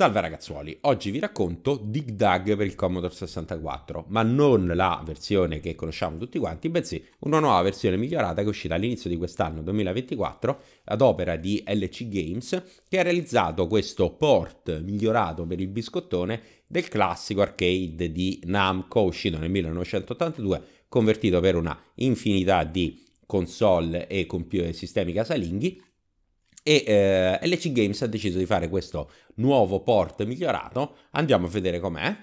Salve ragazzuoli, oggi vi racconto Dig Dug per il Commodore 64, ma non la versione che conosciamo tutti quanti, bensì una nuova versione migliorata che è uscita all'inizio di quest'anno 2024 ad opera di LC Games che ha realizzato questo port migliorato per il biscottone del classico arcade di Namco uscito nel 1982 convertito per una infinità di console e computer sistemi casalinghi e eh, LC Games ha deciso di fare questo nuovo port migliorato. Andiamo a vedere com'è.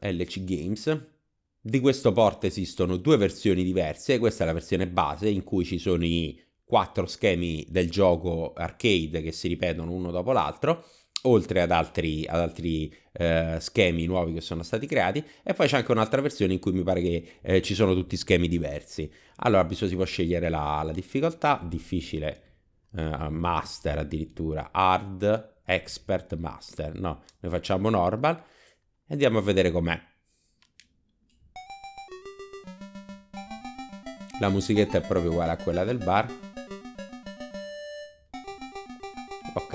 LC Games. Di questo port esistono due versioni diverse, questa è la versione base in cui ci sono i quattro schemi del gioco arcade che si ripetono uno dopo l'altro oltre ad altri, ad altri eh, schemi nuovi che sono stati creati. E poi c'è anche un'altra versione in cui mi pare che eh, ci sono tutti schemi diversi. Allora bisogna si può scegliere la, la difficoltà. Difficile eh, master addirittura. Hard expert master. No noi facciamo normal. E andiamo a vedere com'è. La musichetta è proprio uguale a quella del bar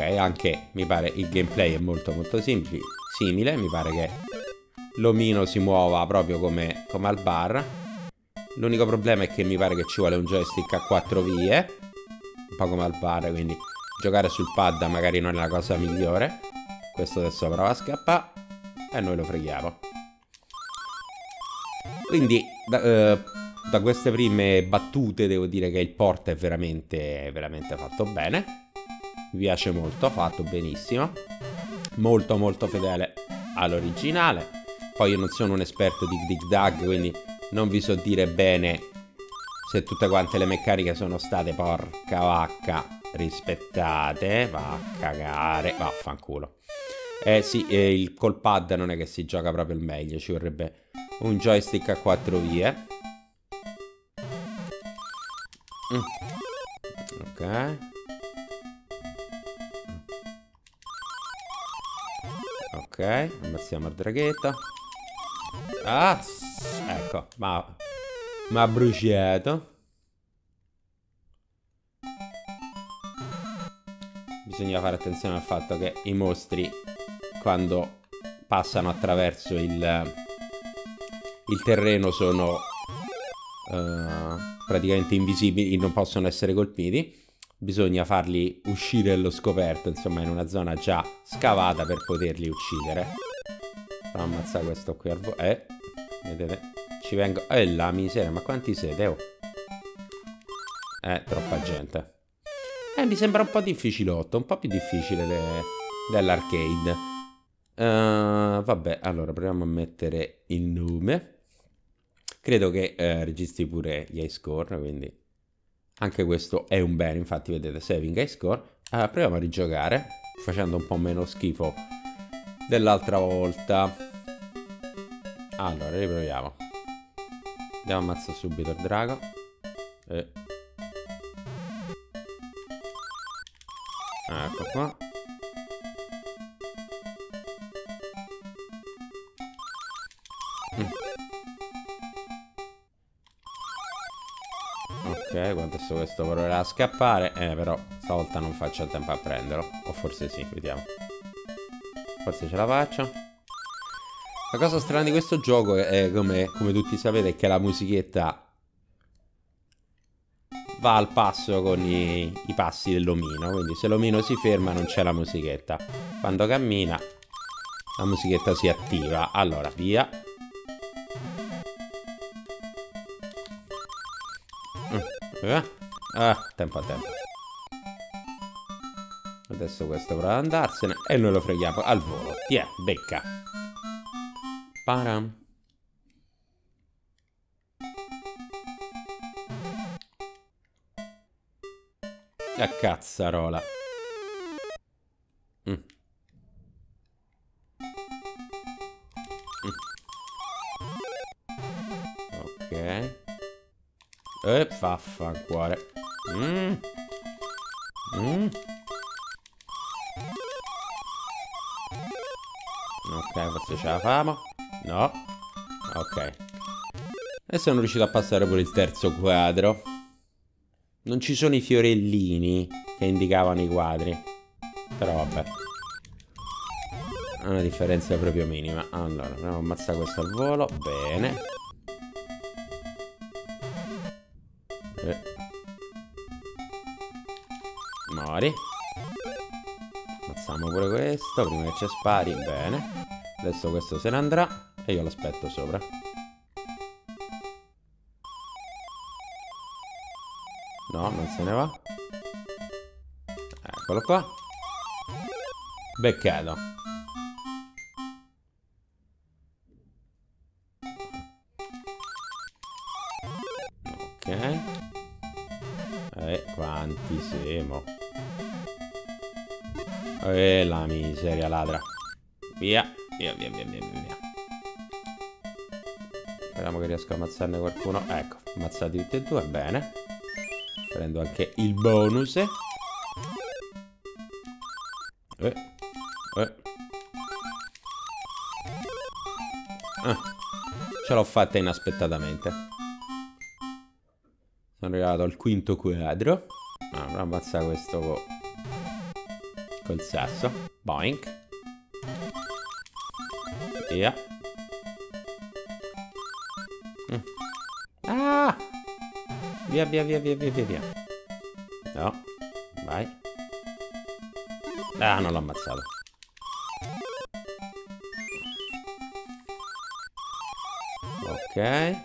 anche mi pare il gameplay è molto molto simile, simile mi pare che l'omino si muova proprio come, come al bar. L'unico problema è che mi pare che ci vuole un joystick a quattro vie un po' come al bar quindi giocare sul pad magari non è la cosa migliore. Questo adesso prova a scappare e noi lo freghiamo. Quindi da, eh, da queste prime battute devo dire che il port è veramente, veramente fatto bene mi piace molto, fatto benissimo, molto molto fedele all'originale. Poi io non sono un esperto di Dig Dug, quindi non vi so dire bene se tutte quante le meccaniche sono state porca vacca rispettate. Va a cagare, vaffanculo. Eh sì, eh, il col pad non è che si gioca proprio il meglio, ci vorrebbe un joystick a quattro vie. Mm. Ok. Ok, ammazziamo il draghetto. Ah, ecco, ma... Ma bruciato. Bisogna fare attenzione al fatto che i mostri, quando passano attraverso il, il terreno, sono uh, praticamente invisibili, non possono essere colpiti bisogna farli uscire allo scoperto, insomma in una zona già scavata per poterli uccidere. Però ammazzare questo qui al volo. Eh, vedete? Ci vengo... Eh, la miseria, ma quanti siete? Oh. Eh, troppa gente. Eh, mi sembra un po' difficilotto, un po' più difficile de... dell'arcade. Uh, vabbè, allora proviamo a mettere il nome. Credo che eh, registri pure gli high score, quindi anche questo è un bene, infatti vedete saving high score. Allora, proviamo a rigiocare, facendo un po' meno schifo dell'altra volta. Allora, riproviamo. Andiamo a ammazzare subito il drago. E... Ecco qua. Ok, adesso questo a scappare. Eh, però stavolta non faccio il tempo a prenderlo. O forse sì, vediamo. Forse ce la faccio. La cosa strana di questo gioco è, come, come tutti sapete, che la musichetta va al passo con i, i passi dell'omino. Quindi se l'omino si ferma non c'è la musichetta. Quando cammina la musichetta si attiva. Allora, via. Eh? Ah, tempo a tempo. Adesso questo ad andarsene e noi lo freghiamo al volo. Tiè, becca. Param. La cazzarola. Mm. E vaffancuore. Mm. Mm. Ok, forse ce la famo. No. Ok. E sono riuscito a passare pure il terzo quadro. Non ci sono i fiorellini che indicavano i quadri. Però vabbè. È una differenza proprio minima. Allora, andiamo a ammazzare questo al volo. Bene. Mori. Ammazziamo pure questo prima che ci spari. Bene. Adesso questo se ne andrà e io l'aspetto sopra. No, non se ne va. Eccolo qua. Beccato. Ok. E quanti siamo? E la miseria ladra. Via, via, via, via, via, via. Speriamo che riesco a ammazzarne qualcuno. Ecco, ammazzati tutti e due, bene. Prendo anche il bonus. Eh, eh. Ah, ce l'ho fatta inaspettatamente. Sono arrivato al quinto quadro. Ah, ammazza questo co... col sasso. Boink. Via. Mm. Ah! Via, via, via, via, via, via. No. Vai. Ah, non l'ho ammazzato. Ok.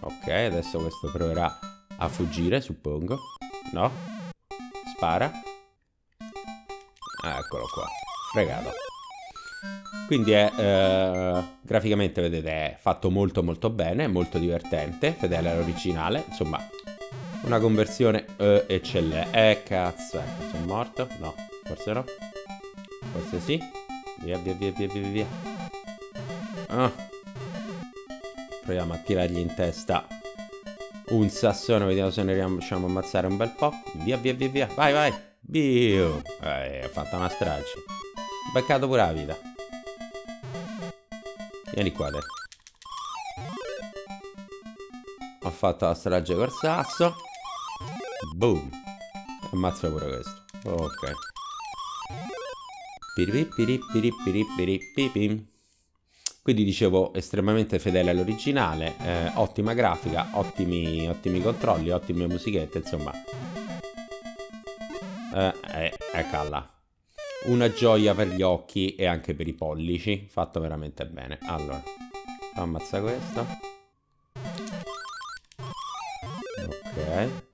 Ok, adesso questo proverà a fuggire, suppongo. No? Spara. Eccolo qua. Fregato. Quindi è eh, graficamente vedete è fatto molto molto bene, molto divertente, fedele all'originale, insomma una conversione eh, eccellente. Eh cazzo, ecco, sono morto? No, forse no. Forse sì. Via via via via via via. Ah. Proviamo a tirargli in testa un sassone, vediamo se ne riusciamo a ammazzare un bel po'. Via via via via. Vai vai. Bio. Eh, ho fatto una strage. Beccato pure la vita. Vieni qua, te. Ho fatto la strage col sasso. Boom. Ammazza pure questo. Ok. Quindi dicevo estremamente fedele all'originale, eh, ottima grafica, ottimi, ottimi controlli, ottime musichette, insomma. Eh, eh, eccola una gioia per gli occhi e anche per i pollici, fatto veramente bene. Allora, ammazza questo. Ok.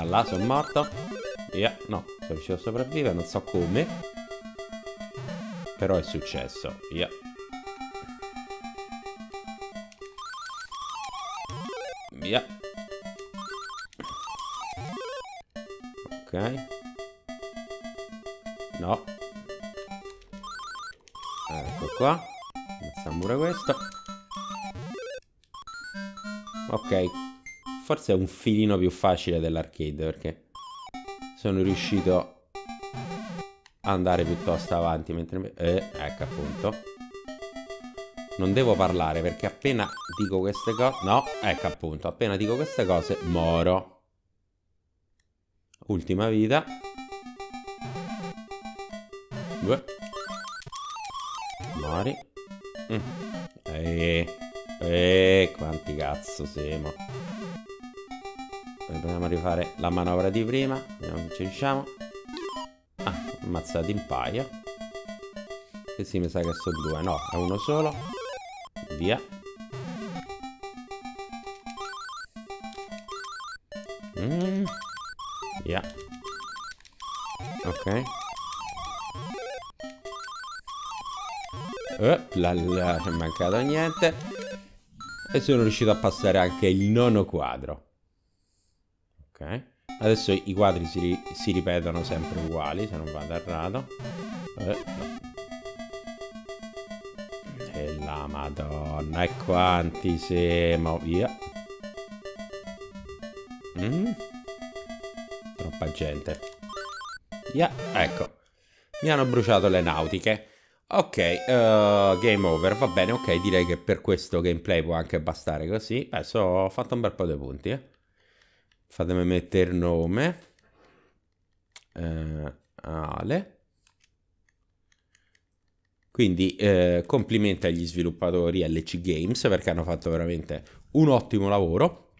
Là sono morto. Via, no, sono riuscito a sopravvivere, non so come. Però è successo, via. Via. Ok. No. Ecco qua. Iniziamo pure questo. Ok. Forse è un filino più facile dell'arcade perché sono riuscito ad andare piuttosto avanti mentre... Eh, ecco appunto. Non devo parlare perché appena dico queste cose... No, ecco appunto, appena dico queste cose moro. Ultima vita. Due. Mori. Mm. E... E quanti cazzo siamo. Proviamo a rifare la manovra di prima. Vediamo se ci riusciamo. Ah, ammazzati in paio. Che sì, mi sa che sono due. No, è uno solo. Via. Mm. Via. Ok. Oh, la la, è mancato niente. E sono riuscito a passare anche il nono quadro. Adesso i quadri si, si ripetono sempre uguali, se non vado errato. Eh, no. E la madonna, e quanti siamo, via. Mm. troppa gente. Yeah, ecco. Mi hanno bruciato le nautiche. Ok, uh, game over, va bene, ok, direi che per questo gameplay può anche bastare così. Beh, so, ho fatto un bel po' di punti, eh. Fatemi mettere nome. Uh, Ale. Quindi eh, complimenti agli sviluppatori LC Games perché hanno fatto veramente un ottimo lavoro.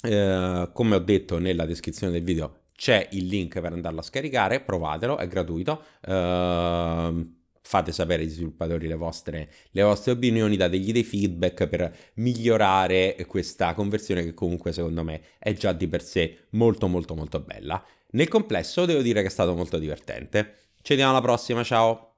Eh, come ho detto nella descrizione del video c'è il link per andarlo a scaricare, provatelo, è gratuito. Eh, fate sapere agli sviluppatori le vostre, le vostre opinioni, dategli dei feedback per migliorare questa conversione che comunque secondo me è già di per sé molto molto molto bella. Nel complesso devo dire che è stato molto divertente. Ci vediamo alla prossima, ciao!